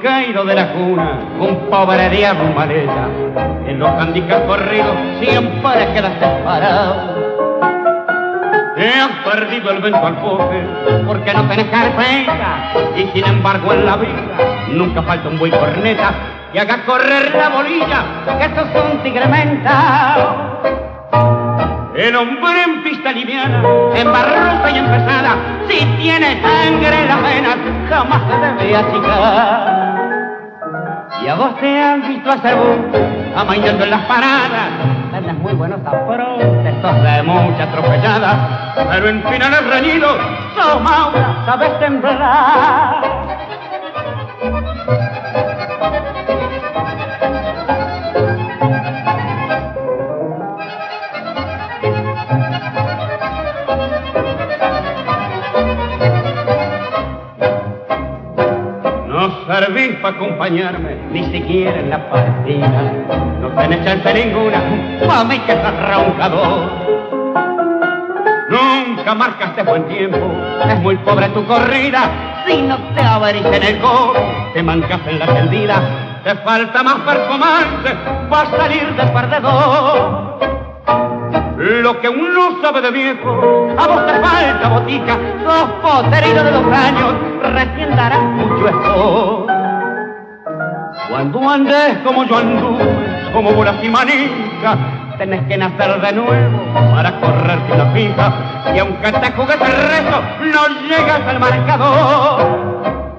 caído de la cuna, un pobre diablo maleta. En los handicaps corridos siempre quedaste parado. Te has perdido el vento al foque porque no tenés carpeta y sin embargo en la vida nunca falta un buen corneta que haga correr la bolilla que esto es un tigre mentao. El hombre en pista liviana, en barrosa y empezada, si tiene sangre en las venas, jamás se debe achicar. Y a vos te han visto hacer boom, amañando en las paradas. Tenés muy buenos afrontes, sos de mucha atropellada. Pero en finales reñidos, sos Maura, sabes temblar. No servís para acompañarme, ni siquiera en la partida. No tenés chance ninguna, mami que estás roncador. Nunca marcaste buen tiempo, es muy pobre tu corrida. Si no te abrís en el gol, te mancas en la tendida. Te falta más performance, vas a salir de perdedor. Lo que uno sabe de viejo, a vos te falta botica, sos poterino de dos años, recién darás mucho esto. Cuando andes como yo anduve, como bolas y manica, tenés que nacer de nuevo para correrte una fija. Y aunque te jugues el resto, no llegas al marcador.